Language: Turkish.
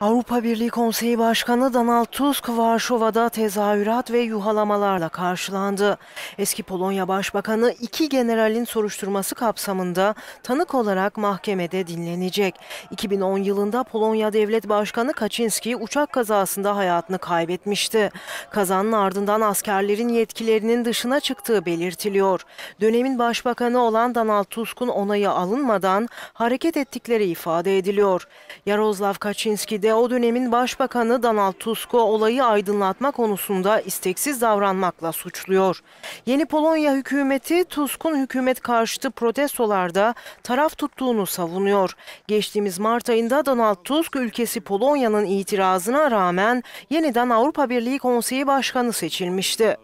Avrupa Birliği Konseyi Başkanı Donald Tusk Varşova'da tezahürat ve yuhalamalarla karşılandı. Eski Polonya Başbakanı iki generalin soruşturması kapsamında tanık olarak mahkemede dinlenecek. 2010 yılında Polonya Devlet Başkanı Kaczynski uçak kazasında hayatını kaybetmişti. Kazanın ardından askerlerin yetkilerinin dışına çıktığı belirtiliyor. Dönemin başbakanı olan Donald Tusk'un onayı alınmadan hareket ettikleri ifade ediliyor. Yaroslav Kaczynski de o dönemin başbakanı Donald Tusk'u olayı aydınlatma konusunda isteksiz davranmakla suçluyor. Yeni Polonya hükümeti Tusk'un hükümet karşıtı protestolarda taraf tuttuğunu savunuyor. Geçtiğimiz Mart ayında Donald Tusk ülkesi Polonya'nın itirazına rağmen yeniden Avrupa Birliği Konseyi Başkanı seçilmişti.